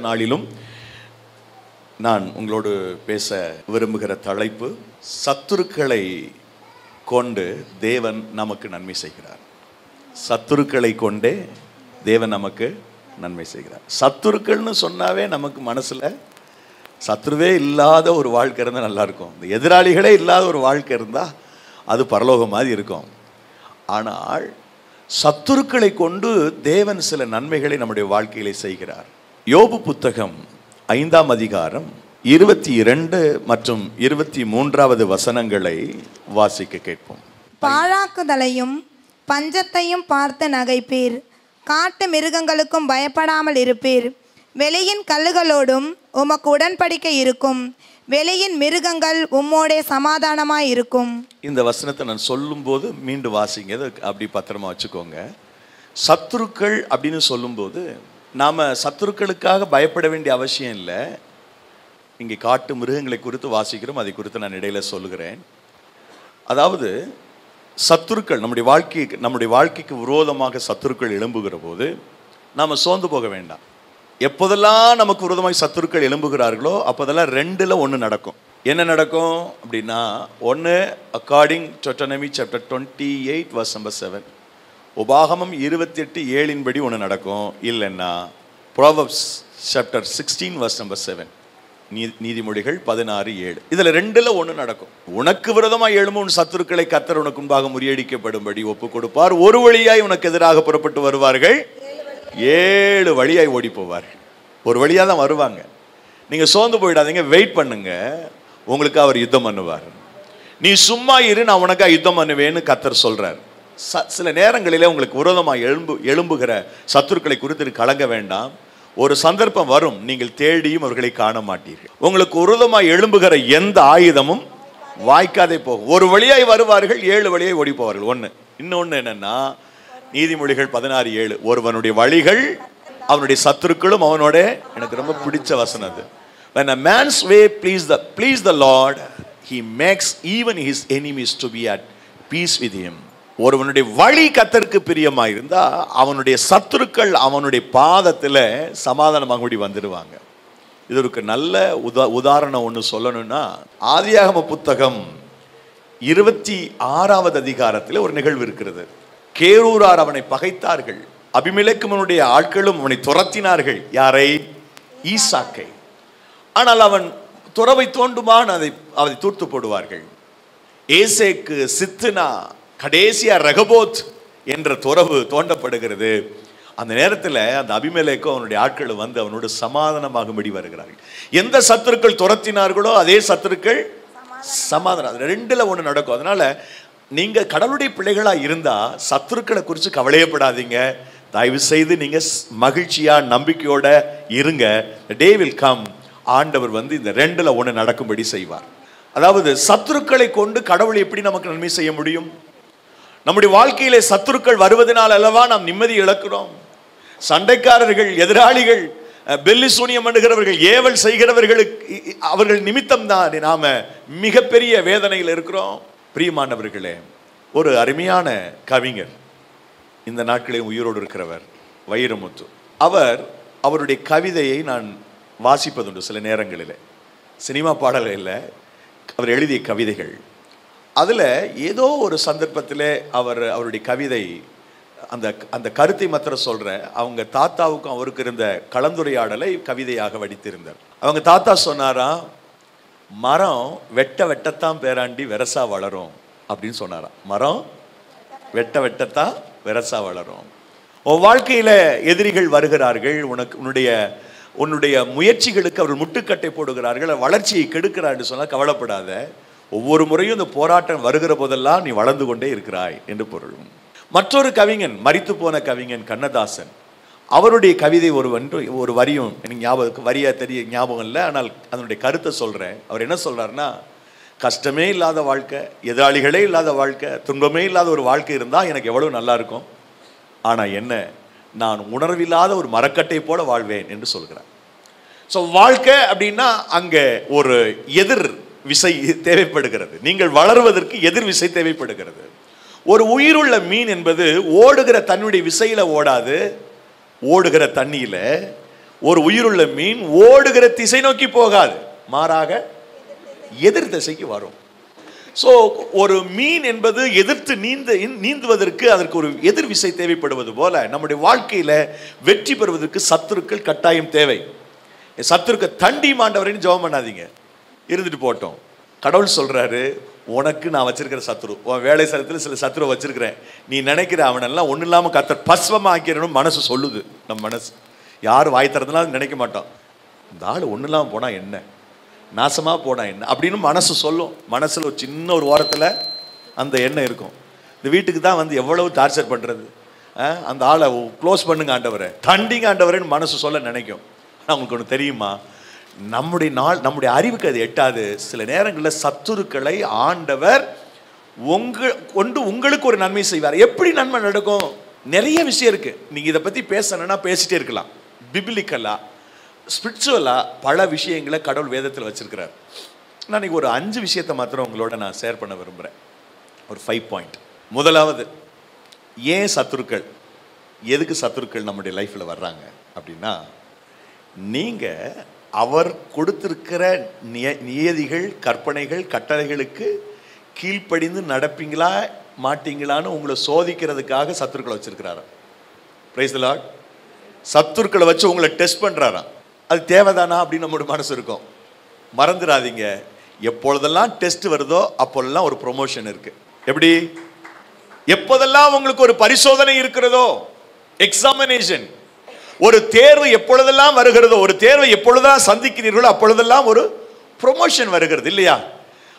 நாளிலும் நான் உங்களோடு பேச விரும்புகிற தலைப்பு சத்துருக்களை கொண்டு தேவன் நமக்கு நன்மை செய்கிறார். சத்துருக்களை கொண்டே தேவன் நமக்கு நன்மை செய்கிறார். சத்துருக்கள்னு சொன்னாவே நமக்கு மனசுல சத்துருவே இல்லாத ஒரு வாழ்க்கை இருந்தால் நல்லா இருக்கும். இந்த எதிராளிகளே இல்லாத ஒரு வாழ்க்கை இருந்தால் அது பரலோகம் மாதிரி இருக்கும். ஆனால் சத்துருக்களை கொண்டு தேவன் சில நன்மைகளை நம்முடைய வாழ்க்கையிலே செய்கிறார். யோபு புத்தகம் ஐந்தாம் அதிகாரம் இருபத்தி இரண்டு மற்றும் இருபத்தி மூன்றாவது வசனங்களை வாசிக்க கேட்போம். பாழாக்குதலையும் பஞ்சத்தையும் பார்த்து நகைப்பீர். காட்டு மிருகங்களுக்கும் பயப்படாமல் இருப்பீர். வெளியின் கல்லுகளோடும் உமக்கு உடன்படிக்கை இருக்கும். வெளியின் மிருகங்கள் உம்மோடே சமாதானமாய் இருக்கும். இந்த வசனத்தை நான் சொல்லும்போது மீண்டும் வாசிங்க. அப்படி பத்திரமா வச்சுக்கோங்க. சத்துருக்கள் அப்படின்னு சொல்லும்போது நாம் சத்துருக்களுக்காக பயப்பட வேண்டிய அவசியம் இல்லை. இங்கே காட்டு மிருகங்களை குறித்து வாசிக்கிறோம். அதை குறித்து நான் இடையில் சொல்லுகிறேன். அதாவது சத்துருக்கள் நம்முடைய வாழ்க்கைக்கு நம்முடைய வாழ்க்கைக்கு விரோதமாக சத்துருக்கள் எழும்புகிற போது நாம் சோர்ந்து போக வேண்டாம். எப்போதெல்லாம் நமக்கு விரோதமாக சத்துருக்கள் எழும்புகிறார்களோ அப்போதெல்லாம் ரெண்டில் ஒன்று நடக்கும். என்ன நடக்கும்? அப்படின்னா ஒன்று according Deuteronomy chapter twenty eight verse number seven உபாகமம் இருபத்தி எட்டு ஏழின்படி ஒன்று நடக்கும். இல்லைன்னா Proverbs chapter sixteen verse number seven நீ நீதிமொழிகள் பதினாறு ஏழு. இதில் ரெண்டில் ஒன்று நடக்கும். உனக்கு விரதமாக எழும்பும் உன் சத்துருக்களை கத்தர் உனக்கு முன்பாக முறியடிக்கப்படும்படி ஒப்பு கொடுப்பார். ஒரு வழியாய் உனக்கு எதிராக புறப்பட்டு வருவார்கள். ஏழு வழியாய் ஓடி போவார்கள். ஒரு வழியாக தான் வருவாங்க. நீங்கள் சோர்ந்து போயிடாதீங்க. வெயிட் பண்ணுங்க. உங்களுக்கு அவர் யுத்தம் பண்ணுவார். நீ சும்மா இரு நான் உனக்காக யுத்தம் பண்ணுவேன்னு கத்தர் சொல்கிறார் ச சில நேரங்களிலே உங்களுக்கு விரோதமாக எழும்பு எழும்புகிற சத்துருக்களை குறித்து கலங்க வேண்டாம். ஒரு சந்தர்ப்பம் வரும் நீங்கள் தேடியும் அவர்களை காண மாட்டீர்கள். உங்களுக்கு விரோதமாக எழும்புகிற எந்த ஆயுதமும் வாய்க்காதே போகும். ஒரு வழியாய் வருவார்கள் ஏழு வழியாய் ஓடிப்போவார்கள். ஒன்று இன்னொன்று என்னன்னா நீதிமொழிகள் பதினாறு ஏழு. ஒருவனுடைய வழிகள் அவனுடைய சத்துருக்களும் அவனோட எனக்கு ரொம்ப பிடிச்ச வசனம் அது. When a man's way please the please the lord he makes even his enemies to be at peace with him. ஒருவனுடைய வழி கத்தருக்கு பிரியமாக இருந்தால் அவனுடைய சத்துருக்கள் அவனுடைய பாதத்தில் சமாதானமாக கூடி வந்துடுவாங்க. இதற்கு நல்ல உதா உதாரணம் ஒன்று சொல்லணும்னா ஆதியாகம புத்தகம் இருபத்தி ஆறாவது அதிகாரத்தில் ஒரு நிகழ்வு இருக்கிறது. கேரூரார் அவனை பகைத்தார்கள். அபிமிலக்குமனுடைய ஆட்களும் அவனை துரத்தினார்கள். யாரை? ஈசாக்கை. ஆனால் அவன் துறவை தோண்டுமான் அதை அதை தூர்த்து போடுவார்கள். ஏசேக்கு சித்துனா கடைசியாக ரகபோத் என்ற துறவு தோண்டப்படுகிறது. அந்த நேரத்தில் அந்த அபிமேலேக்கும் அவனுடைய ஆட்கள் வந்து அவனோடு சமாதானமாகும்படி வருகிறார்கள். எந்த சத்துருக்கள் துரத்தினார்களோ அதே சத்துருக்கள் சமாதானம். ரெண்டில் ஒன்று நடக்கும். அதனால் நீங்கள் கடவுளுடைய பிள்ளைகளாக இருந்தால் சத்துருக்களை குறித்து கவலையப்படாதீங்க. தயவு செய்து நீங்கள் ஸ்- மகிழ்ச்சியா நம்பிக்கையோட இருங்க. டே வில் கம் ஆண்டவர் வந்து இந்த ரெண்டில் ஒன்று நடக்கும்படி செய்வார். அதாவது சத்துருக்களை கொண்டு கடவுள் எப்படி நமக்கு நன்மை செய்ய முடியும்? நம்முடைய வாழ்க்கையிலே சத்துருக்கள் வருவதனால் அல்லவா நாம் நிம்மதி இழக்கிறோம். சண்டைக்காரர்கள் எதிராளிகள் பெல்லி சூனியம் பண்ணுகிறவர்கள் ஏவல் செய்கிறவர்களுக்கு அவர்கள் நிமித்தம் தான் நாம மிகப்பெரிய வேதனையில் இருக்கிறோம். பிரியமானவர்களே ஒரு அருமையான கவிஞர் இந்த நாட்களில் உயிரோடு இருக்கிறவர் வைரமுத்து. அவர் அவருடைய கவிதையை நான் வாசிப்பதுண்டு சில நேரங்களில். சினிமா பாடல்களில் அவர் எழுதிய கவிதைகள் அதில் ஏதோ ஒரு சந்தர்ப்பத்தில் அவர் அவருடைய கவிதை அந்த அந்த கருத்தை மாத்திரம் சொல்கிற அவங்க தாத்தாவுக்கும் அவருக்கு இருந்த கலந்துரையாடலை கவிதையாக வடித்திருந்தார். அவங்க தாத்தா சொன்னாராம் மரம் வெட்ட வெட்டத்தான் பேராண்டி வெரசா வளரும் அப்படின்னு சொன்னாராம். மரம் வெட்ட வெட்டத்தான் வெரசா வளரும். உன் வாழ்க்கையில் எதிரிகள் வருகிறார்கள் உனக்கு உன்னுடைய உன்னுடைய முயற்சிகளுக்கு அவர் முட்டுக்கட்டை போடுகிறார்கள் வளர்ச்சியை கெடுக்கிறான்னு சொன்னால் கவலைப்படாத. ஒவ்வொரு முறையும் இந்த போராட்டம் வருகிற போதெல்லாம் நீ வளர்ந்து கொண்டே இருக்கிறாய் என்று பொருள் மற்றொரு கவிஞன் மறித்து போன கவிஞன் கண்ணதாசன். அவருடைய கவிதை ஒரு ஒன்று ஒரு வரியும் எனக்கு ஞாபகம் வரியா தெரிய ஞாபகம் இல்லை ஆனால் அதனுடைய கருத்தை சொல்கிறேன் அவர் என்ன சொல்கிறாருன்னா கஷ்டமே இல்லாத வாழ்க்கை எதிராளிகளே இல்லாத வாழ்க்கை துன்பமே இல்லாத ஒரு வாழ்க்கை இருந்தால் எனக்கு எவ்வளோ நல்லா இருக்கும். ஆனால் என்ன நான் உணர்வில்லாத ஒரு மரக்கட்டை போல வாழ்வேன் என்று சொல்கிறார். ஸோ வாழ்க்கை அப்படின்னா அங்கே ஒரு எதிர் விசை தேவைப்படுகிறது. நீங்கள் வளருவதற்கு எதிர் விசை தேவைப்படுகிறது. ஒரு உயிருள்ள மீன் என்பது ஓடுகிற தன்னுடைய விசையில் ஓடாது. ஓடுகிற தண்ணியில். ஒரு உயிருள்ள மீன் ஓடுகிற திசை நோக்கி போகாது. மாறாக எதிர் திசைக்கு வரும். ஸோ ஒரு மீன் என்பது எதிர்த்து நீந்த நீந்துவதற்கு அதற்கு ஒரு எதிர் விசை தேவைப்படுவது போல நம்முடைய வாழ்க்கையில் வெற்றி பெறுவதற்கு சத்துருக்கள் கட்டாயம் தேவை. சத்துருக்க தண்டி மாண்டவரின்னு ஜெபம் பண்ணாதீங்க. இருந்துட்டு போட்டோம். கடவுள் சொல்கிறாரு உனக்கு நான் வச்சிருக்கிற சத்ரு உன் வேலை சலத்தில் சில சத்ரு வச்சிருக்கிறேன். நீ நினைக்கிற அவனெல்லாம் ஒன்றும் இல்லாமல் கத்தர் பஸ்வமாக ஆக்கிறணும் மனசு சொல்லுது நம்ம மனசு. யார் வாய் திறந்தனாலும் நினைக்க மாட்டோம். இந்த ஆள் ஒன்றும் இல்லாமல் போனால் என்ன? நாசமாக போனால் என்ன? அப்படின்னு மனசு சொல்லும். மனசில் ஒரு சின்ன ஒரு ஓரத்தில் அந்த எண்ணம் இருக்கும். இந்த வீட்டுக்கு தான் வந்து எவ்வளவு டார்ச்சர் பண்ணுறது அந்த ஆளை க்ளோஸ் பண்ணுங்க ஆண்டவரை. தண்டிங்க ஆண்டவரேன்னு மனசு சொல்ல நினைக்கும். ஆனால் உங்களுக்கு ஒன்று தெரியுமா? நம்முடைய நாள் நம்முடைய அறிவுக்கு அது எட்டாது. சில நேரங்களில் சத்துருக்களை ஆண்டவர் உங்கள் கொண்டு உங்களுக்கு ஒரு நன்மை செய்வார். எப்படி நன்மை நடக்கும்? நிறைய விஷயம் இருக்குது நீங்கள் இதை பற்றி பேசணும்னா பேசிட்டே இருக்கலாம். பிபிலிக்கலாக ஸ்பிரிச்சுவலாக பல விஷயங்களை கடவுள் வேதத்தில் வச்சுருக்கிறார். நான் இன்றைக்கி ஒரு அஞ்சு விஷயத்தை மாத்திரம் உங்களோட நான் ஷேர் பண்ண விரும்புகிறேன் ஒரு ஃபைவ் பாயிண்ட் முதலாவது ஏன் சத்துருக்கள் எதுக்கு சத்துருக்கள் நம்முடைய லைஃப்பில் வர்றாங்க? அப்படின்னா நீங்கள் அவர் கொடுத்திருக்கிற நிய நியதிகள் கற்பனைகள் கட்டளைகளுக்கு கீழ்ப்படிந்து நடப்பீங்களா மாட்டீங்களான்னு உங்களை சோதிக்கிறதுக்காக சத்துருக்களை வச்சுருக்கிறாராம். பிரைஸ் லாட் சத்துருக்களை வச்சு உங்களை டெஸ்ட் பண்ணுறாராம் அது தேவைதானா அப்படின்னு நம்மளோட மனசு இருக்கும். மறந்துடாதீங்க. எப்பொழுதெல்லாம் டெஸ்ட் வருதோ அப்பொழுதெல்லாம் ஒரு ப்ரொமோஷன் இருக்குது எப்படி? எப்போதெல்லாம் உங்களுக்கு ஒரு பரிசோதனை இருக்கிறதோ? எக்ஸாமினேஷன் ஒரு தேர்வு எப்பொழுதெல்லாம் வருகிறதோ ஒரு தேர்வை எப்பொழுதெல்லாம் சந்திக்கிறீர்களோ அப்பொழுதெல்லாம் ஒரு ப்ரொமோஷன் வருகிறது இல்லையா?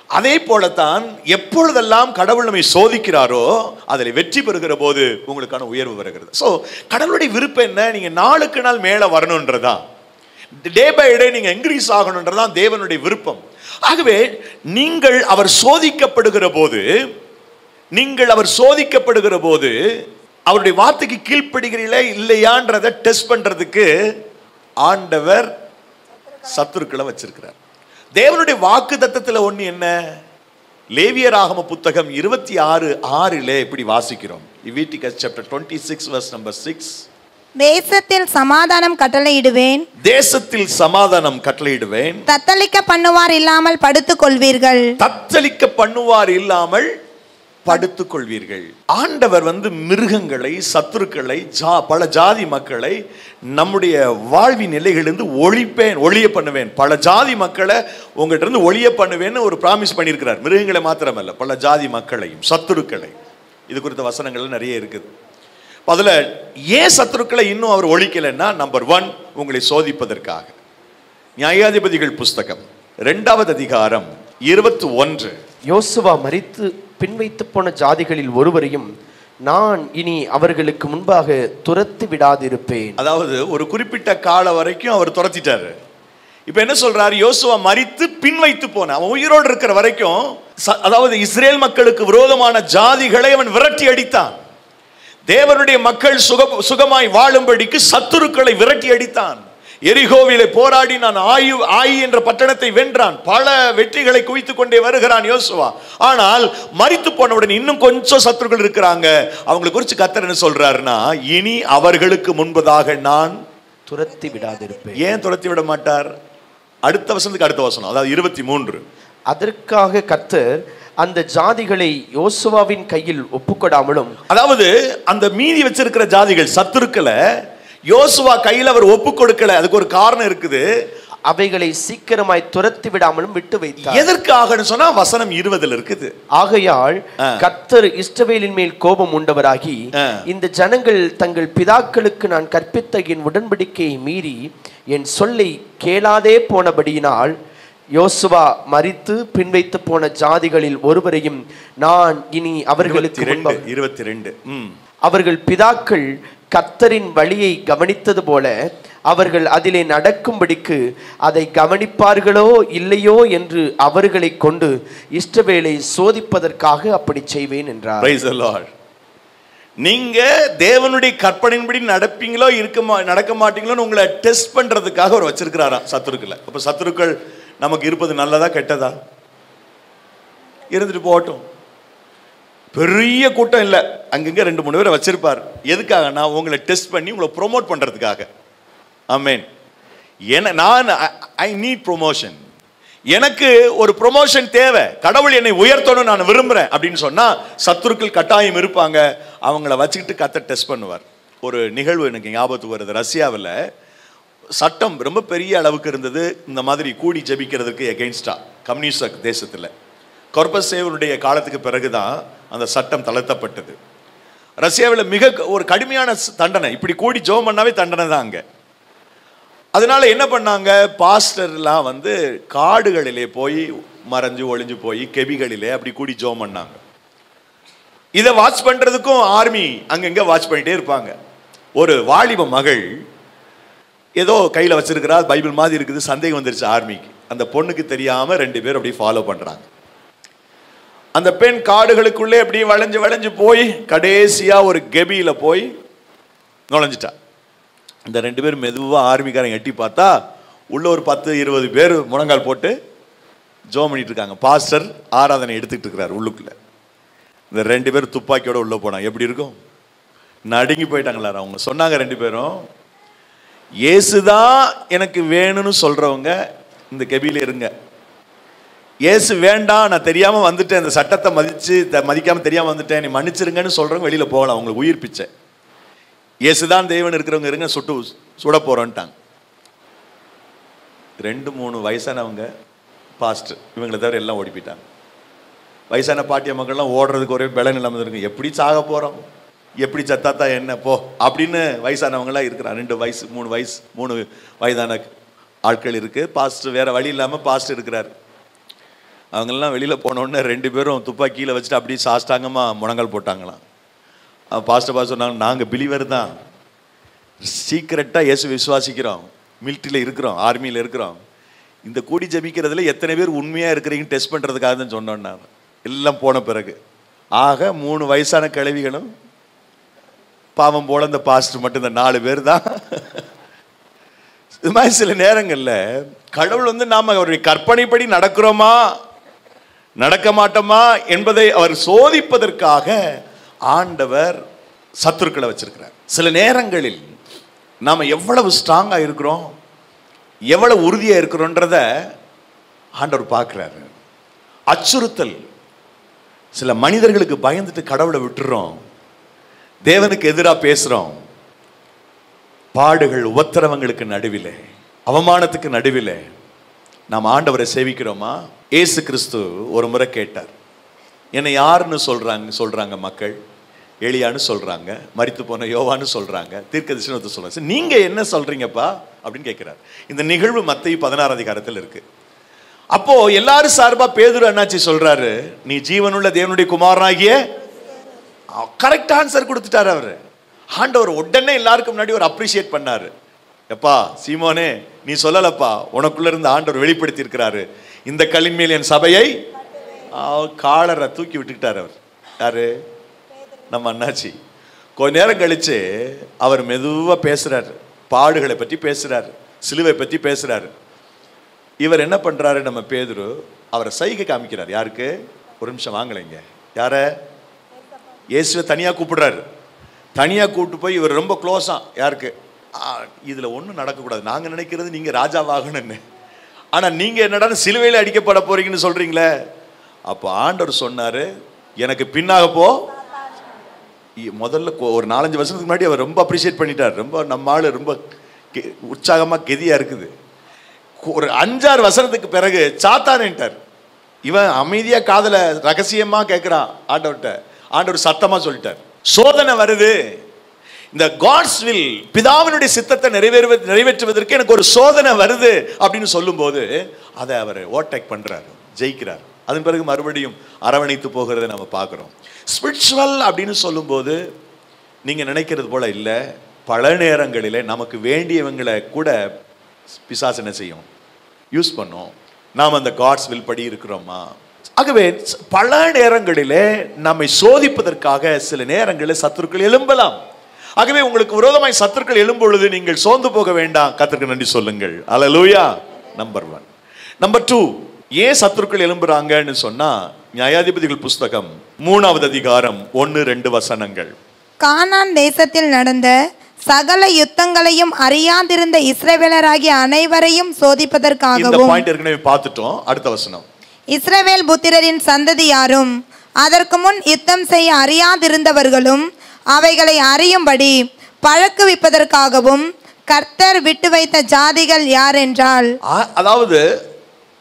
அதே போலத்தான் எப்பொழுதெல்லாம் கடவுள் நம்மை சோதிக்கிறாரோ அதில் வெற்றி பெறுகிற போது உங்களுக்கான உயர்வு வருகிறது. ஸோ கடவுளுடைய விருப்பம் என்ன? நீங்கள் நாளுக்கு நாள் மேலே வரணுன்றதான் டே பை டே நீங்கள் இன்க்ரீஸ் ஆகணுன்றதான் தேவனுடைய விருப்பம். ஆகவே நீங்கள் அவர் சோதிக்கப்படுகிற போது நீங்கள் அவர் சோதிக்கப்படுகிற போது அவருடைய வார்த்தைக்கு கீழ்ப்படுகிறீர்களே இல்லையான்றதை டெஸ்ட் பண்றதுக்கு ஆண்டவர் சத்துருக்களை வச்சிருக்கிறார். தேவனுடைய வாக்கு தத்தத்தில் ஒன்று என்ன லேவியராகம புத்தகம் இருபத்தி ஆறு ஆறிலே இப்படி வாசிக்கிறோம். Leviticus chapter twenty six verse number six தேசத்தில் சமாதானம் கட்டளையிடுவேன். தேசத்தில் சமாதானம் கட்டளையிடுவேன். தத்தளிக்க பண்ணுவார் இல்லாமல் படுத்துக் கொள்வீர்கள் தத்தளிக்க பண்ணுவார் இல்லாமல் படுத்துக் கொள்வீர்கள் ஆண்டவர் வந்து மிருகங்களை சத்துருக்களை ஜா பல ஜாதி மக்களை நம்முடைய வாழ்வின் நிலைகளிலிருந்து ஒழிப்பேன் ஒழிய பண்ணுவேன். பல ஜாதி மக்களை உங்கள்கிட்ட இருந்து ஒழிய பண்ணுவேன்னு ஒரு ப்ராமிஸ் பண்ணியிருக்கிறார். மிருகங்களை மாத்திரமல்ல பல ஜாதி மக்களையும் சத்துருக்களை. இது குறித்த வசனங்கள் நிறைய இருக்குது. அதில் ஏன் சத்துருக்களை இன்னும் அவர் ஒழிக்கலைன்னா நம்பர் ஒன் உங்களை சோதிப்பதற்காக. நியாயாதிபதிகள் புஸ்தகம் ரெண்டாவது அதிகாரம் இருபத்தி ஒன்று. யோசுவா மறித்து பின்வைத்து போன ஜாதிகளில் ஒருவரையும் நான் இனி அவர்களுக்கு முன்பாக துரத்து விடாதிருப்பேன். அதாவது ஒரு குறிப்பிட்ட காலம் வரைக்கும் அவர் துரத்திட்டாரு. இப்போ என்ன சொல்றாரு? யோசுவா மறித்து பின் வைத்து போன அவன் உயிரோடு இருக்கிற வரைக்கும் ச- அதாவது இஸ்ரேல் மக்களுக்கு விரோதமான ஜாதிகளை அவன் விரட்டி அடித்தான். தேவனுடைய மக்கள் சுக சுகமாய் வாழும்படிக்கு சத்துருக்களை விரட்டி அடித்தான். எரிகோவிலே போராடி நான் ஆயு ஆயி என்ற பட்டணத்தை வென்றான். பல வெற்றிகளை குவித்துக் கொண்டே வருகிறான் யோசுவா. ஆனால் மரித்து போனவுடன் இன்னும் கொஞ்சம் சத்துருக்கள் இருக்கிறாங்க. அவங்களை குறித்து கத்தர் என்ன சொல்றாருன்னா இனி அவர்களுக்கு முன்பதாக நான் துரத்தி விடாதிருப்பேன். ஏன் துரத்தி விட மாட்டார்? அடுத்த வசனத்துக்கு அடுத்த வசனம் அதாவது இருபத்தி மூன்று அதற்காக கர்த்தர் அந்த ஜாதிகளை யோசுவாவின் கையில் ஒப்புக்கொடாமலும் அதாவது அந்த மீதி வச்சிருக்கிற ஜாதிகள் சத்துருக்களை யோசுவா கையில் அவர் ஒப்பு கொடுக்கல. அதுக்கு ஒரு காரணம் இருக்குது. அவைகளை சீக்கிரமாய் துரத்தி விடாமலும் விட்டு வைத்தார். எதற்காகன்னு சொன்னா வசனம் இருபதுல இருக்குது. ஆகையால் ஆ. கர்த்தர் இஸ்ரவேலின் மேல் கோபம் உண்டவராகி. இந்த ஜனங்கள் தங்கள் பிதாக்களுக்கு நான் கற்பித்த என் உடன்படிக்கையை மீறி என் சொல்லை கேளாதே போனபடியினால் யோசுவா மரித்து பின்வைத்து போன ஜாதிகளில் ஒருவரையும் நான் இனி அவர்களுக்கு இருபத்தி ரெண்டு அவர்கள் பிதாக்கள் கத்தரின் வழியை கவனித்தது போல அவர்கள் அதிலே நடக்கும்படிக்கு அதை கவனிப்பார்களோ இல்லையோ என்று அவர்களை கொண்டு இஷ்டவேளை சோதிப்பதற்காக அப்படி செய்வேன் என்றார். நீங்க தேவனுடைய கற்பனையின்படி நடப்பீங்களோ இருக்க மா நடக்க மாட்டீங்களோன்னு உங்களை டெஸ்ட் பண்றதுக்காக அவர் வச்சிருக்கிறாராம் சத்துருக்களை. அப்ப சத்துருக்கள் நமக்கு இருப்பது நல்லதா கெட்டதா? இருந்துட்டு போகட்டும். பெரிய கூட்டம் இல்லை. அங்கங்கே ரெண்டு மூணு பேரை வச்சிருப்பார். எதுக்காகனா உங்களை டெஸ்ட் பண்ணி உங்களை ப்ரோமோட் பண்ணுறதுக்காக ஆமேன் என நான் ஐ நீட் ப்ரொமோஷன் எனக்கு ஒரு ப்ரொமோஷன் தேவை. கடவுள் என்னை உயர்த்தணும் நான் விரும்புகிறேன் அப்படின்னு சொன்னால் சத்துருக்கள் கட்டாயம் இருப்பாங்க. அவங்கள வச்சுக்கிட்டு கத்தை டெஸ்ட் பண்ணுவார். ஒரு நிகழ்வு எனக்கு ஞாபகத்துக்கு வருது. ரஷ்யாவில் சட்டம் ரொம்ப பெரிய அளவுக்கு இருந்தது. இந்த மாதிரி கூடி ஜெபிக்கிறதுக்கு எகெயின்ஸ்டாக கம்யூனிஸ்ட் தேசத்தில். கொர்பசேவனுடைய காலத்துக்கு பிறகு தான் அந்த சட்டம் தளர்த்தப்பட்டது. ரஷ்யாவில் மிக ஒரு கடுமையான தண்டனை. இப்படி கூடி ஜோம் பண்ணாவே தண்டனை தான் அங்கே. அதனால என்ன பண்ணாங்க? பாஸ்டர்லாம் வந்து காடுகளிலே போய் மறைஞ்சு ஒளிஞ்சு போய் கெபிகளிலே அப்படி கூடி ஜோம் பண்ணாங்க. இதை வாட்ச் பண்ணுறதுக்கும் ஆர்மி அங்கங்கே வாட்ச் பண்ணிட்டே இருப்பாங்க. ஒரு வாலிப மகள் ஏதோ கையில் வச்சிருக்கிறா பைபிள் மாதிரி இருக்குது சந்தேகம் வந்துருச்சு ஆர்மிக்கு. அந்த பொண்ணுக்கு தெரியாமல் ரெண்டு பேர் அப்படியே ஃபாலோ பண்ணுறாங்க அந்த பெண் காடுகளுக்குள்ளே அப்படியே வளைஞ்சு வளைஞ்சு போய் கடைசியாக ஒரு கெபியில் போய் நுழைஞ்சிட்டா. இந்த ரெண்டு பேரும் மெதுவாக ஆர்மிக்காரங்க எட்டி பார்த்தா உள்ள ஒரு பத்து இருபது பேர் முழங்கால் போட்டு ஜோம் பண்ணிட்டு இருக்காங்க. பாஸ்டர் ஆராதனை எடுத்துக்கிட்டு இருக்கிறார் உள்ளுக்குள்ளே. இந்த ரெண்டு பேரும் துப்பாக்கியோடு உள்ளே போனாங்க. எப்படி இருக்கும்? நடுங்கி போயிட்டாங்களா அவங்க. சொன்னாங்க ரெண்டு பேரும் இயேசுதான் எனக்கு வேணும்னு சொல்கிறவங்க இந்த கெபியில் இருங்க. இயேசு வேண்டாம் நான் தெரியாமல் வந்துட்டேன். இந்த சட்டத்தை மதித்து த- மதிக்காமல் தெரியாமல் வந்துட்டேன். நீ மன்னிச்சிருங்கன்னு சொல்கிறவங்க வெளியில் போகலாம் அவங்களுக்கு உயிர் பிச்சை. இயேசுதான் தெய்வன் இருக்கிறவங்க இருங்க சுட்டு சுட போகிறோன்ட்டாங்க ரெண்டு மூணு வயசானவங்க பாஸ்ட் இவங்களை தவிர எல்லாம் ஓடி போயிட்டாங்க. வயசான பாட்டிய மக்கள்லாம் ஓடுறதுக்கு ஒரே பலன் இல்லாமல் இருக்கு. எப்படி சாக போகிறோம் எப்படி சத்தாத்தா என்ன? போ அப்படின்னு வயசானவங்களாம் இருக்கிறான் ரெண்டு வயசு மூணு வயசு மூணு வயதான ஆட்கள் இருக்குது பாஸ்ட் வேறு வழி இல்லாமல் பாஸ்ட் இருக்கிறார். அவங்கெல்லாம் வெளியில் போனோடனே ரெண்டு பேரும் துப்பாக்கி கீழே வச்சுட்டு அப்படியே சாஸ்டாங்கமாக முழங்கால் போட்டாங்களாம். பாஸ்டர் பாஸ்டர் சொன்னாங்க நாங்கள் பிலிவர் தான். சீக்கிரட்டாக இயேசு விசுவாசிக்கிறோம். மிலிட்ரியில் இருக்கிறோம் ஆர்மியில் இருக்கிறோம். இந்த கூடி ஜபிக்கிறதுல எத்தனை பேர் உண்மையாக இருக்கிறீங்கன்னு டெஸ்ட் பண்ணுறதுக்காக தான் சொன்னோன்னா எல்லாம் போன பிறகு. ஆக மூணு வயசான கிழவிகளும் பாவம் போல இந்த பாஸ்டர் மட்டும் இந்த நாலு பேர் தான். இது மாதிரி சில நேரங்களில் கடவுள் வந்து நாம் அவருடைய கற்பனைப்படி நடக்கிறோமா? நடக்க மாட்டோமா என்பதை அவர் சோதிப்பதற்காக ஆண்டவர் சத்துருக்களை வச்சிருக்கிறார். சில நேரங்களில் நாம் எவ்வளவு ஸ்ட்ராங்காக இருக்கிறோம் எவ்வளவு உறுதியாக இருக்கிறோன்றத ஆண்டவர் பார்க்குறாரு. அச்சுறுத்தல். சில மனிதர்களுக்கு பயந்துட்டு கடவுளை விட்டுறோம் தேவனுக்கு எதிராக பேசுகிறோம் பாடுகள் உபத்திரவங்களுக்கு நடுவிலே அவமானத்துக்கு நடுவில் நாம் ஆண்டவரை சேவிக்கிறோமா? இயேசு கிறிஸ்து ஒரு முறை கேட்டார். என்னை யாருன்னு சொல்கிறாங்க சொல்கிறாங்க மக்கள்? எளியான்னு சொல்கிறாங்க மறித்து போன யோவான்னு சொல்கிறாங்க தீர்க்கதரிசனத்தை சொல்கிறாங்க சரி, நீங்கள் என்ன சொல்கிறீங்கப்பா அப்படின்னு கேட்குறாரு. இந்த நிகழ்வு மத்திய பதினாறு அதிகாரத்தில் இருக்குது அப்போது எல்லாரும் சார்பாக பேதுரு அண்ணாச்சி சொல்கிறாரு நீ ஜீவனுள்ள தேவனுடைய குமாரனாகிய கரெக்ட் ஆன்சர் கொடுத்துட்டாரு அவர். ஆண்டவர் உடனே எல்லாருக்கும் முன்னாடி ஒரு அப்ரிஷியேட் பண்ணார். எப்பா சீமோனே நீ சொல்லலப்பா உனக்குள்ள இருந்து ஆண்டவர் வெளிப்படுத்தி இருக்கிறாரு இந்த கல்லின் என் சபையை காலரை தூக்கி விட்டுக்கிட்டார் அவர். யாரு? நம்ம அண்ணாச்சி. கொஞ்ச நேரம் கழிச்சு அவர் மெதுவாக பேசுறாரு. பாடுகளை பற்றி பேசுறாரு. சிலுவை பற்றி பேசுறாரு. இவர் என்ன பண்ணுறாரு நம்ம பேதுரு? அவரை சைகை காமிக்கிறார். யாருக்கு? ஒரு நிமிஷம் வாங்கலைங்க யார? இயேசுவை தனியாக கூப்பிடுறாரு. தனியாக கூப்பிட்டு போய் இவர் ரொம்ப க்ளோஸாக யாருக்கு? இதில் ஒன்றும் நடக்கக்கூடாது. நாங்கள் நினைக்கிறது நீங்கள் ராஜாவாகணும்னு. ஆனால் நீங்கள் என்னடா சிலுவையில் அடிக்கப்பட போகிறீங்கன்னு சொல்கிறீங்களே அப்போ ஆண்டவர் சொன்னார் எனக்கு பின்னாக போ. முதல்ல ஒரு நாலஞ்சு வருஷத்துக்கு முன்னாடி அவர் ரொம்ப அப்ரிஷியேட் பண்ணிட்டார். ரொம்ப நம்ம ஆள் ரொம்ப கெ- கெதியாக இருக்குது. ஒரு அஞ்சாறு வசனத்துக்கு பிறகு சாத்தானேன்ட்டார் இவன் அமைதியாக காதலை ரகசியமாக கேட்குறான் ஆண்டவர்கிட்ட. ஆண்டவர் சத்தமாக சொல்லிட்டார். சோதனை வருது. இந்த காட்ஸ் வில் பிதாவினுடைய சித்தத்தை நிறைவேறுவ நிறைவேற்றுவதற்கு எனக்கு ஒரு சோதனை வருது அப்படின்னு சொல்லும்போது அதை அவர் ஓவர்டேக் பண்ணுறார் ஜெயிக்கிறார். அதன் பிறகு மறுபடியும் அரவணைத்து போகிறத நம்ம பார்க்குறோம். ஸ்பிரிச்சுவல் அப்படின்னு சொல்லும்போது நீங்கள் நினைக்கிறது போல் இல்லை பல நேரங்களிலே நமக்கு வேண்டியவங்களை கூட பிசாஸ் என்ன செய்யும்? யூஸ் பண்ணோம். நாம் அந்த காட்ஸ் வில் படி இருக்கிறோமா? ஆகவே பல நேரங்களிலே நம்மை சோதிப்பதற்காக சில நேரங்களில் சத்துருக்கள் எழும்பலாம். ஆகவே உங்களுக்கு விரோதமாய் சத்துருக்கள் எழும்பொழுது நீங்கள் சோர்ந்து போக வேண்டாம். கத்திற்கு நன்றி சொல்லுங்கள். அல்லேலூயா நம்பர் ஒன் நம்பர் டூ ஏன் சத்துருக்கள் எழும்புறாங்கன்னு சொன்னா நியாயாதிபதிகள் புஸ்தகம் மூணாவது அதிகாரம் ஒன்று ரெண்டு வசனங்கள். கானான் தேசத்தில் நடந்த சகல யுத்தங்களையும் அறியாதிருந்த இஸ்ரவேலராகிய அனைவரையும் இந்த பாயிண்ட் ஏற்கனவே பார்த்துட்டோம். அடுத்த வசனம். இஸ்ரவேல் புத்திரரின் சந்ததியாரும் அதற்கு முன் யுத்தம் செய்ய அறியாதிருந்தவர்களும் அவைகளை அறியும்படி பழக்குவிப்பதற்காகவும் கர்த்தர் விட்டு வைத்த ஜாதிகள் யார் என்றால் அதாவது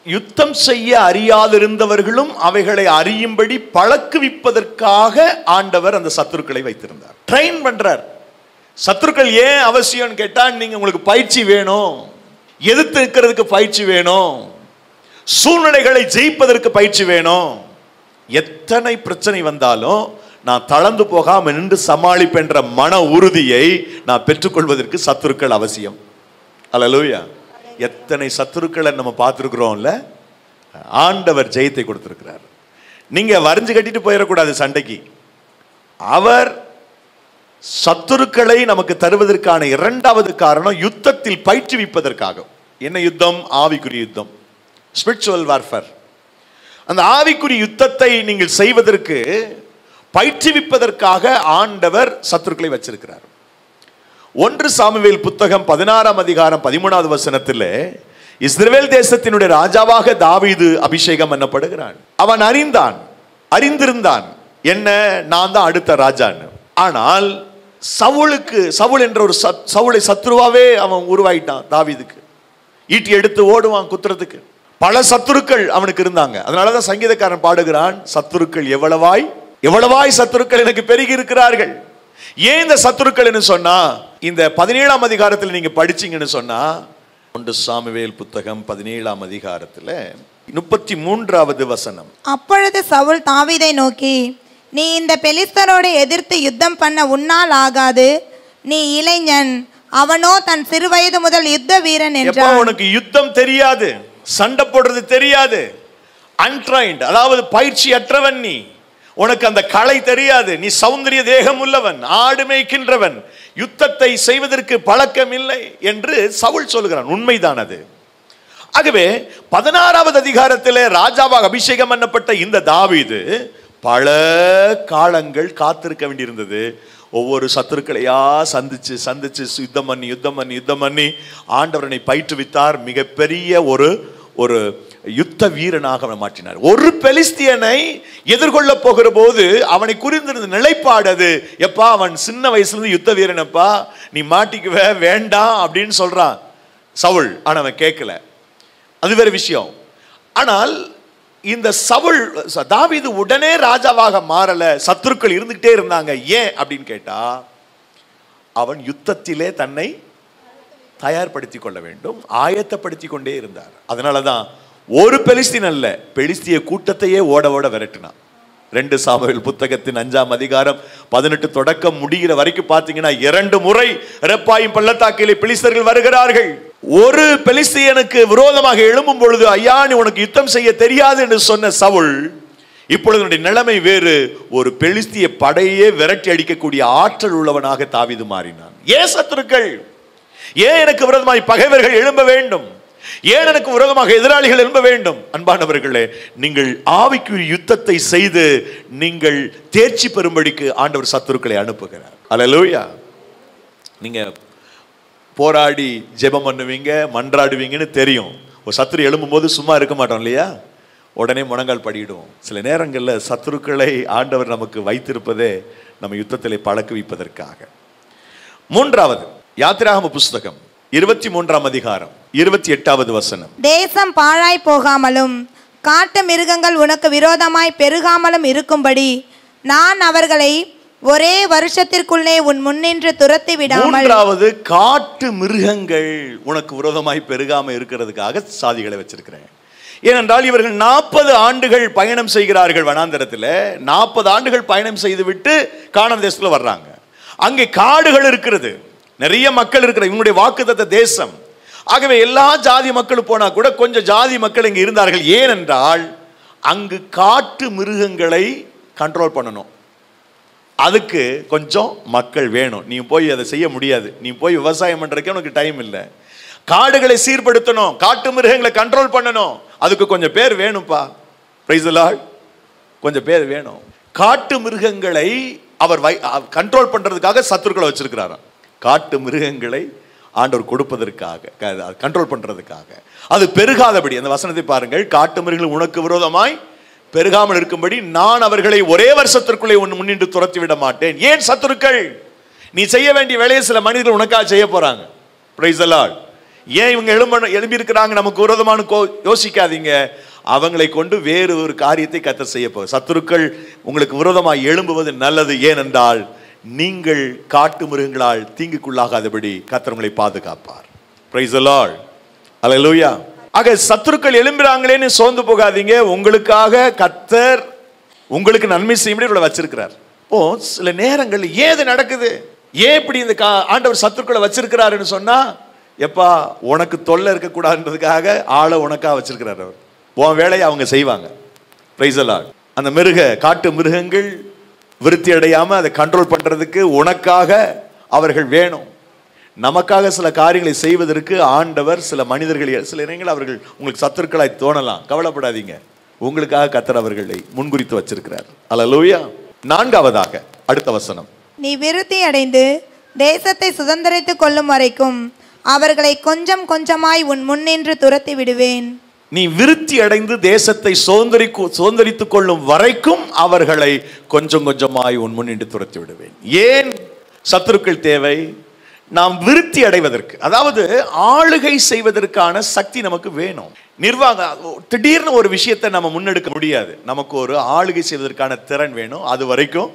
யுத்தம் செய்ய அறியாதிருந்தவர்களும் அவைகளை அறியும்படி பழக்குவிப்பதற்காக ஆண்டவர் அந்த சத்துருக்களை வைத்திருந்தார். ட்ரெயின் பண்றார். சத்துருக்கள் ஏன் அவசியம்னு கேட்டால் நீங்க உங்களுக்கு பயிற்சி வேணும். எதிர்த்து இருக்கிறதுக்கு பயிற்சி வேணும். சூழ்நிலைகளை ஜெயிப்பதற்கு பயிற்சி வேணும். எத்தனை பிரச்சனை வந்தாலும் நான் தளர்ந்து போகாமல் நின்று சமாளிப்பென்ற மன உறுதியை நான் பெற்றுக்கொள்வதற்கு சத்துருக்கள் அவசியம். அலலூயா எத்தனை சத்துருக்களை நம்ம பார்த்துருக்குறோம்ல? ஆண்டவர் ஜெயத்தை கொடுத்துருக்கிறார். நீங்கள் வரைஞ்சு கட்டிட்டு போயிடக்கூடாது சண்டைக்கு. அவர் சத்துருக்களை நமக்கு தருவதற்கான இரண்டாவது காரணம் யுத்தத்தில் பயிற்றுவிப்பதற்காக. என்ன யுத்தம்? ஆவிக்குரிய யுத்தம். ஸ்பிரிச்சுவல் வார்ஃபேர் அந்த ஆவிக்குரிய யுத்தத்தை நீங்கள் செய்வதற்கு பயிற்றுவிப்பதற்காக ஆண்டவர் சத்துருக்களை வச்சிருக்கிறார். ஒன்று சாமுவேல் புத்தகம் பதினாறாம் அதிகாரம் பதிமூணாவது வசனத்தில் இஸ்ரேல் தேசத்தினுடைய ராஜாவாக தாவீது அபிஷேகம் பண்ணப்படுகிறான். அவன் அறிந்தான் அறிந்திருந்தான் என்ன நான் தான் அடுத்த ராஜான்னு. ஆனால் சவுளுக்கு சவுள் என்ற ஒரு சத்- சத்ருவாவே அவன் உருவாயிட்டான் தாவீதுக்கு. ஈட்டி எடுத்து ஓடுவான் குத்துறதுக்கு. பல சத்துருக்கள் அவனுக்கு இருந்தாங்க. அதனாலதான் சங்கீதக்காரன் பாடுகிறான் சத்துருக்கள் எவ்வளவாய்? எவ்வளவாய் சத்துருக்கள் எனக்கு பெருகி இருக்கிறார்கள்? ஏன் இந்த சத்துருக்கள்னு சொன்னா இந்த பதினேழாம் அதிகாரத்தில் நீங்க படிச்சீங்கன்னு சொன்னா ஒன்று சாமுவேல் புத்தகம் பதினேழாம் அதிகாரத்துல முப்பத்தி மூன்றாவது வசனம். அப்பொழுது சவுல் தாவீதை நோக்கி நீ இந்த பெலிஸ்தரோடு எதிர்த்து யுத்தம் பண்ண உன்னால் ஆகாது. நீ இளைஞன். அவனோ தன் சிறுவயது முதல் யுத்த வீரன் என்றான். உனக்கு யுத்தம் தெரியாது? சண்டை போடுறது தெரியாது? அன்ட்ரைன்ட் அதாவது பயிற்சி அற்றவன் நீ. உனக்கு அந்த கலை தெரியாது. நீ சௌந்தரிய தேகம் உள்ளவன் ஆடு மேய்க்கின்றவன் யுத்தத்தை செய்வதற்கு பழக்கம் இல்லை என்று சவுல் சொல்கிறான் உண்மைதான் அது ஆகவே பதினாறாவது அதிகாரத்திலே ராஜாவாக அபிஷேகம் பண்ணப்பட்ட இந்த தாவீது பல காலங்கள் காத்திருக்க வேண்டியிருந்தது. ஒவ்வொரு சத்துருக்களையா சந்திச்சு சந்திச்சு யுத்தம் பண்ணி யுத்தம் பண்ணி யுத்தம் பண்ணி ஆண்டவரனை பயிற்றுவித்தார். மிகப்பெரிய ஒரு ஒரு யுத்த வீரனாக அவனை மாற்றினார். ஒரு பெலிஸ்தியனை எதிர்கொள்ள போகிற போது அவனை குறிந்திருந்த நிலைப்பாடு அது. எப்பா அவன் சின்ன வயசுல இருந்து யுத்த வீரனப்பா. நீ மாட்டிக்குவ வேண்டாம் அப்படின்னு சொல்றான். சவுள் ஆனால் அவன் கேட்கல. அது வேற விஷயம். ஆனால் இந்த சவுள் தாவிது உடனே ராஜாவாக மாறலை. சத்துருக்கள் இருந்துக்கிட்டே இருந்தாங்க. ஏன் அப்படின்னு கேட்டா அவன் யுத்தத்திலே தன்னை தயார்படுத்திக் கொள்ள வேண்டும் ஆயத்தப்படுத்தி கொண்டே இருந்தார். அதனால தான் ஒரு பெலிஸ்தீன் அல்ல பெலிஸ்திய கூட்டத்தையே ஓட ஓட விரட்டினான். ரெண்டு சாமுவேல் புத்தகத்தின் அஞ்சாம் அதிகாரம் பதினெட்டு தொடக்கம் முடிகிற வரைக்கும் பார்த்தீங்கன்னா இரண்டு முறை ரெப்பாயும் பள்ளத்தாக்கிலே பெலிஸ்தர்கள் வருகிறார்கள். ஒரு பெலிஸ்தியனுக்கு விரோதமாக எழும்பும் பொழுது ஐயா நீ உனக்கு யுத்தம் செய்ய தெரியாது என்று சொன்ன சவுல் இப்பொழுது நிலைமை வேறு. ஒரு பெலிஸ்திய படையே விரட்டி அடிக்கக்கூடிய ஆற்றல் உள்ளவனாக தாவிது மாறினான். ஏன் சத்துருக்கள்? ஏன் எனக்கு விரோதமாய் பகைவர்கள் எழும்ப வேண்டும்? ஏன் எனக்கு உலகமாக எதிராளிகள் எழும்ப வேண்டும்? அன்பானவர்களே நீங்கள் ஆவிக்குரிய யுத்தத்தை செய்து நீங்கள் தேர்ச்சி பெறும்படிக்கு ஆண்டவர் சத்துருக்களை அனுப்புகிறார். அலலூயா நீங்க போராடி ஜெபம் பண்ணுவீங்க மன்றாடுவீங்கன்னு தெரியும். ஒரு சத்துரு எழும்பும்போது சும்மா இருக்க மாட்டோம் இல்லையா? உடனே முழங்கால் படியிடுவோம் சில நேரங்களில் சத்துருக்களை ஆண்டவர் நமக்கு வைத்திருப்பதே நம்ம யுத்தத்திலே பழக்குவிப்பதற்காக. மூன்றாவது யாத்திராகம புஸ்தகம். இருபத்தி மூன்றாம் அதிகாரம் இருபத்தி எட்டாவது வசனம். தேசம் பாழாய் போகாமலும் காட்டு மிருகங்கள் உனக்கு விரோதமாய் பெருகாமலும் இருக்கும்படி நான் அவர்களை ஒரே வருஷத்திற்குள்ளே உன் முன்னின்று துரத்தி விடாமல் காட்டு மிருகங்கள் உனக்கு விரோதமாய் பெருகாம இருக்கிறதுக்காக சாதிகளை வச்சிருக்கிறேன். ஏனென்றால் இவர்கள் நாற்பது ஆண்டுகள் பயணம் செய்கிறார்கள் வனாந்தரத்தில். நாற்பது ஆண்டுகள் பயணம் செய்துவிட்டு காணான் தேசத்துல வர்றாங்க. அங்கே காடுகள் இருக்கிறது. நிறைய மக்கள் இருக்கிற இவங்களுடைய வாக்குத்தத்த தேசம். ஆகவே எல்லா ஜாதி மக்களும் போனால் கூட கொஞ்சம் ஜாதி மக்கள் இங்கே இருந்தார்கள். ஏனென்றால் அங்கு காட்டு மிருகங்களை கண்ட்ரோல் பண்ணணும். அதுக்கு கொஞ்சம் மக்கள் வேணும். நீ போய் அதை செய்ய முடியாது. நீ போய் விவசாயம் பண்றதுக்கே உனக்கு டைம் இல்லை. காடுகளை சீர்படுத்தணும். காட்டு மிருகங்களை கண்ட்ரோல் பண்ணணும். அதுக்கு கொஞ்சம் பேர் வேணும்ப்பா. பிரைஸ் கொஞ்சம் பேர் வேணும். காட்டு மிருகங்களை அவர் கண்ட்ரோல் பண்ணுறதுக்காக சத்துருக்களை வச்சிருக்கிறாராம். காட்டு மிருகங்களை ஆண்டவர் கொடுப்பதற்காக கண்ட்ரோல் பண்ணுறதுக்காக அது பெருகாதபடி அந்த வசனத்தை பாருங்கள் காட்டு மிருகங்கள் உனக்கு விரோதமாய் பெருகாமல் இருக்கும்படி நான் அவர்களை ஒரே வருஷத்திற்குள்ளே ஒன்று முன்னின்று துரத்தி விட மாட்டேன். ஏன் சத்துருக்கள்? நீ செய்ய வேண்டிய வேலையை சில மனிதர்கள் உனக்காக செய்ய போறாங்க. பிரைஸ் ஏன் இவங்க எழும்ப எழும்பி இருக்கிறாங்க நமக்கு விரோதமான கோ யோசிக்காதீங்க. அவங்களை கொண்டு வேறு ஒரு காரியத்தை கத்த செய்ய போகுது சத்துருக்கள் உங்களுக்கு விரோதமாய் எழும்புவது நல்லது. ஏனென்றால் நீங்கள் காட்டு மிருகங்களால் தீங்குக்குள்ளாகாதபடி கத்திரங்களை பாதுகாப்பார். பிரைஸ் லார்ட் அல்லேலூயா ஆக சத்துருக்கள் எழும்புறாங்களேன்னு சோர்ந்து போகாதீங்க. உங்களுக்காக கத்தர் உங்களுக்கு நன்மை செய்யும்படி இவளை வச்சிருக்கிறார். இப்போ சில நேரங்கள் ஏது நடக்குது? ஏன் இப்படி இந்த கா- ஆண்டவர் சத்துருக்களை வச்சிருக்கிறாருன்னு சொன்னா எப்பா உனக்கு தொல்லை இருக்கக்கூடாதுன்றதுக்காக ஆளை உனக்காக வச்சிருக்கிறார் அவர். உன் வேலையை அவங்க செய்வாங்க. பிரைஸ் அந்த மிருக காட்டு மிருகங்கள் விருத்தி அடையாமல் அதை கண்ட்ரோல் பண்ணுறதுக்கு உனக்காக அவர்கள் வேணும். நமக்காக சில காரியங்களை செய்வதற்கு ஆண்டவர் சில மனிதர்கள் சில இனங்கள் அவர்கள் உங்களுக்கு சத்துருக்களாய் தோணலாம். கவலைப்படாதீங்க. உங்களுக்காக கத்தர் அவர்களை முன்குறித்து வச்சிருக்கிறார். அல்லேலூயா நான்காவதாக அடுத்த வசனம். நீ விருத்தி அடைந்து தேசத்தை சுதந்திரித்துக் கொள்ளும் வரைக்கும் அவர்களை கொஞ்சம் கொஞ்சமாய் உன் முன்னின்று துரத்தி விடுவேன். நீ விருத்தி அடைந்து தேசத்தை சுதந்திரிக்கு சுதந்திரித்துக் கொள்ளும் வரைக்கும் அவர்களை கொஞ்சம் கொஞ்சமாய் உன் முன்னின்று துரத்தி விடுவேன். ஏன் சத்துருக்கள் தேவை? நாம் விருத்தி அடைவதற்கு அதாவது ஆளுகை செய்வதற்கான சக்தி நமக்கு வேணும். நிர்வாக திடீர்னு ஒரு விஷயத்தை நம்ம முன்னெடுக்க முடியாது. நமக்கு ஒரு ஆளுகை செய்வதற்கான திறன் வேணும். அது வரைக்கும்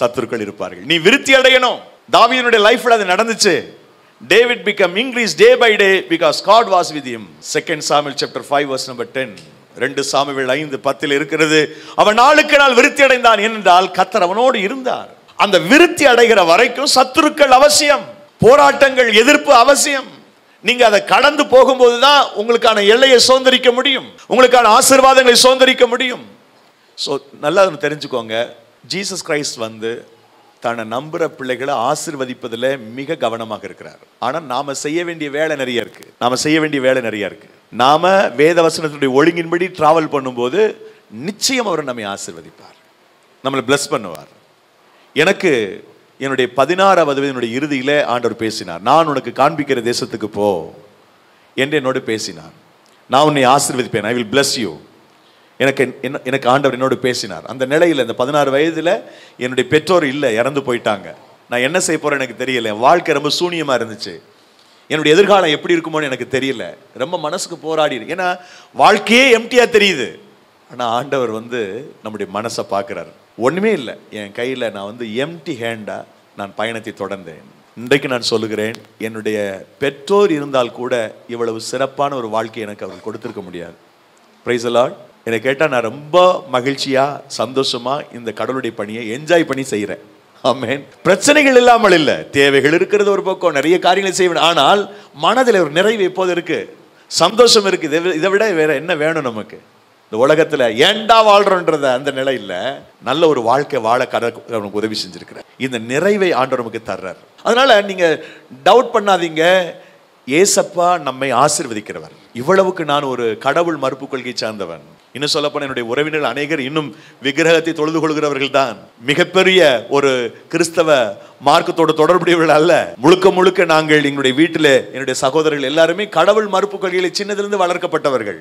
சத்துருக்கள் இருப்பார்கள். நீ விருத்தி அடையணும். தாவியனுடைய லைஃப்ல அது நடந்துச்சு. David become increase day by day because God was with him. Second Samuel chapter five verse number ten ரெண்டு சாமிகள் ஐந்து பத்தில் இருக்கிறது. அவன் நாளுக்கு நாள் விருத்தி அடைந்தான் என்றால் கத்தர் அவனோடு இருந்தார். அந்த விருத்தி அடைகிற வரைக்கும் சத்துருக்கள் அவசியம் போராட்டங்கள் எதிர்ப்பு அவசியம். நீங்க அதை கடந்து போகும்போது தான் உங்களுக்கான எல்லையை சுதந்திரிக்க முடியும். உங்களுக்கான ஆசீர்வாதங்களை சுதந்திரிக்க முடியும். ஸோ நல்லா தெரிஞ்சுக்கோங்க. ஜீசஸ் கிரைஸ்ட் வந்து தன்னை நம்புகிற பிள்ளைகளை ஆசிர்வதிப்பதில் மிக கவனமாக இருக்கிறார். ஆனால் நாம் செய்ய வேண்டிய வேலை நிறைய இருக்குது நாம் செய்ய வேண்டிய வேலை நிறைய இருக்குது நாம் வேதவசனத்துடைய ஒழுங்கின்படி ட்ராவல் பண்ணும்போது நிச்சயம் அவர் நம்மை ஆசிர்வதிப்பார். நம்மளை பிளஸ் பண்ணுவார். எனக்கு என்னுடைய பதினாறாவது என்னுடைய இறுதியில் ஆண்டவர் பேசினார். நான் உனக்கு காண்பிக்கிற தேசத்துக்கு போ. என்று என்னோடு பேசினார். நான் உன்னை ஆசிர்வதிப்பேன். ஐ வில் பிளஸ் யூ எனக்கு என்ன- எனக்கு ஆண்டவர் என்னோடு பேசினார். அந்த நிலையில் இந்த பதினாறு வயதில் என்னுடைய பெற்றோர் இல்லை இறந்து போயிட்டாங்க. நான் என்ன செய்ய போகிறேன் எனக்கு தெரியல. என் வாழ்க்கை ரொம்ப சூனியமாக இருந்துச்சு. என்னுடைய எதிர்காலம் எப்படி இருக்குமோன்னு எனக்கு தெரியல. ரொம்ப மனசுக்கு போராடி ஏன்னா வாழ்க்கையே எம்டியாக தெரியுது. ஆனால் ஆண்டவர் வந்து நம்முடைய மனசை பார்க்குறாரு. ஒன்றுமே இல்லை. என் கையில் நான் வந்து எம்டி ஹேண்டாக நான் பயணத்தை தொடர்ந்தேன். இன்றைக்கு நான் சொல்லுகிறேன் என்னுடைய பெற்றோர் இருந்தால் கூட இவ்வளவு சிறப்பான ஒரு வாழ்க்கை எனக்கு அவர் கொடுத்துருக்க முடியாது. பிரைஸ் அலாட் என்னை கேட்டால் நான் ரொம்ப மகிழ்ச்சியாக சந்தோஷமாக இந்த கடவுளுடைய பணியை என்ஜாய் பண்ணி செய்கிறேன் ஆமென். பிரச்சனைகள் இல்லாமல் இல்லை. தேவைகள் இருக்கிறது ஒரு பக்கம் நிறைய காரியங்களை செய்வேன். ஆனால் மனதில் ஒரு நிறைவு எப்போது இருக்கு? சந்தோஷம் இருக்கு. இதை இதை விட வேற என்ன வேணும் நமக்கு? இந்த உலகத்தில் ஏண்டா வாழ்றோன்றத அந்த நிலையில் நல்ல ஒரு வாழ்க்கை வாழ கடவுள் நமக்கு உதவி செஞ்சிருக்கிறார். இந்த நிறைவை ஆண்டவர் நமக்கு தர்றார். அதனால நீங்க டவுட் பண்ணாதீங்க. ஏசப்பா நம்மை ஆசீர்வதிக்கிறவர். இவ்வளவுக்கு நான் ஒரு கடவுள் மறுப்பு கொள்கை சார்ந்தவன். இன்னும் சொல்லப்போன என்னுடைய உறவினர்கள் அநேகர் இன்னும் விக்கிரகத்தை தொழுது கொள்கிறவர்கள் தான் மிகப்பெரிய ஒரு கிறிஸ்தவ மார்க்கத்தோட தொடர்புடையவர்கள் அல்ல. முழுக்க முழுக்க நாங்கள் எங்களுடைய வீட்டில் என்னுடைய சகோதரர்கள் எல்லாருமே கடவுள் மறுப்பு கொள்கைகளை சின்னதிலிருந்து வளர்க்கப்பட்டவர்கள்.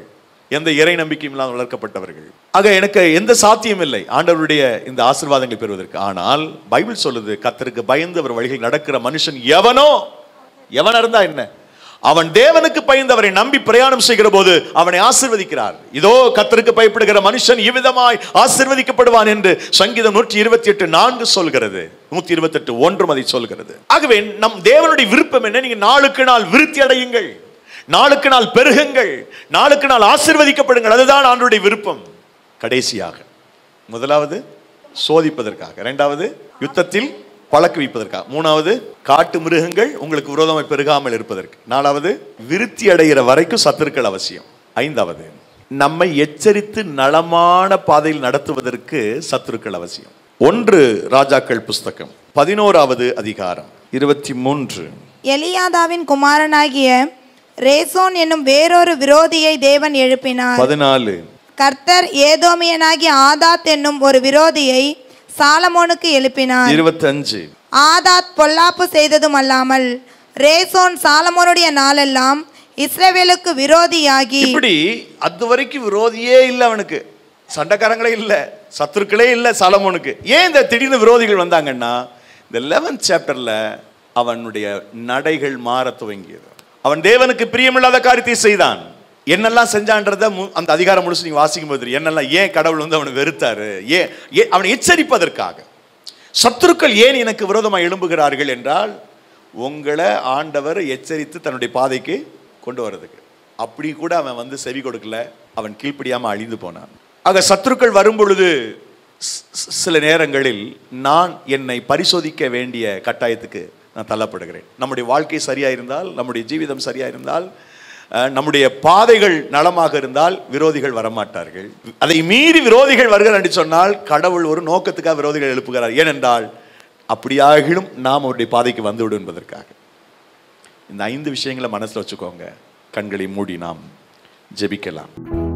எந்த இறை நம்பிக்கையும் இல்லாமல் வளர்க்கப்பட்டவர்கள். ஆக எனக்கு எந்த சாத்தியம் இல்லை. ஆண்டவருடைய இந்த ஆசிர்வாதங்களை பெறுவதற்கு. ஆனால் பைபிள் சொல்லுது கத்தருக்கு பயந்து அவர் வழிகள் நடக்கிற மனுஷன் எவனோ? எவனா இருந்தா என்ன? அவன் தேவனுக்கு பயந்தவரை நம்பி பிரயாணம் செய்கிற போது அவனை ஆசிர்வதிக்கிறார். இதோ கத்தருக்கு பயப்படுகிற மனுஷன் இவ்விதமாய் ஆசிர்வதிக்கப்படுவான் என்று சங்கீதம் நூற்றி இருபத்தி எட்டு நான்கு சொல்கிறது. நூத்தி இருபத்தி எட்டு ஒன்றும் அதை சொல்கிறது. ஆகவே நம் தேவனுடைய விருப்பம் என்ன? நீங்க நாளுக்கு நாள் விருத்தி அடையுங்கள். நாளுக்கு நாள் பெருகுங்கள். நாளுக்கு நாள் ஆசிர்வதிக்கப்படுங்கள். அதுதான் ஆண்டுடைய விருப்பம். கடைசியாக. முதலாவது சோதிப்பதற்காக. இரண்டாவது யுத்தத்தில் பழக்க வைப்பதற்காக மூணாவது காட்டு மிருகங்கள் உங்களுக்கு விரோதமாய் பெருகாமல் இருப்பதற்கு. நாலாவது விருத்தி அடைகிற வரைக்கும் சத்துருக்கள் அவசியம். ஐந்தாவது நம்மை எச்சரித்து நலமான பாதையில் நடத்துவதற்கு சத்துருக்கள் அவசியம். ஒன்று ராஜாக்கள் புஸ்தகம். பதினோராவது அதிகாரம். இருபத்தி மூன்று எலியாதாவின் குமாரனாகிய ரேசோன் என்னும் வேறொரு விரோதியை தேவன் எழுப்பினார். பதினாலு. கர்த்தர் ஏதோமியனாகிய ஆதாத் என்னும் ஒரு விரோதியை சாலமோனுக்கு எழுப்பினார் இருபத்தஞ்சு. ஆதாத் பொல்லாப்பு செய்ததும் அல்லாமல் ரேசோன் சாலமோனுடைய நாளெல்லாம் இஸ்ரவேலுக்கு விரோதியாகி. இப்படி அது வரைக்கும் விரோதியே இல்லை அவனுக்கு. சண்டைக்காரங்களே இல்லை. சத்துருக்களே இல்லை சாலமோனுக்கு. ஏன் இந்த திடீர்னு விரோதிகள் வந்தாங்கன்னா இந்த லெவன்த் சாப்டர்ல அவனுடைய நடைகள் மாற துவங்கியது. அவன் தேவனுக்கு பிரியமில்லாத காரியத்தை செய்தான். என்னெல்லாம் செஞ்சான்றத மு- அந்த அதிகாரம் முழுசு நீங்க வாசிக்கும் போது என்னெல்லாம் ஏன் கடவுள் வந்து அவனை வெறுத்தாரு? ஏன் ஏன் அவனை எச்சரிப்பதற்காக. சத்துருக்கள் ஏன் எனக்கு விரோதமாக எழும்புகிறார்கள் என்றால் உங்களை ஆண்டவர் எச்சரித்து தன்னுடைய பாதைக்கு கொண்டு வர்றதுக்கு. அப்படி கூட அவன் வந்து செவி கொடுக்கல அவன் கீழ்ப்படியாம அழிந்து போனான். ஆக சத்துருக்கள் வரும் பொழுது சில நேரங்களில் நான் என்னை பரிசோதிக்க வேண்டிய கட்டாயத்துக்கு நான் தள்ளப்படுகிறேன். நம்முடைய வாழ்க்கை சரியாக இருந்தால் நம்முடைய ஜீவிதம் சரியாக இருந்தால் நம்முடைய பாதைகள் நலமாக இருந்தால் விரோதிகள் வரமாட்டார்கள். அதை மீறி விரோதிகள் வருகிறார் என்று சொன்னால் கடவுள் ஒரு நோக்கத்துக்காக விரோதிகள் எழுப்புகிறார். ஏனென்றால் அப்படியாகிலும் நாம் அவருடைய பாதைக்கு வந்துவிடும் என்பதற்காக. இந்த ஐந்து விஷயங்களை மனசுல வச்சுக்கோங்க. கண்களை மூடி நாம் ஜெபிக்கலாம்.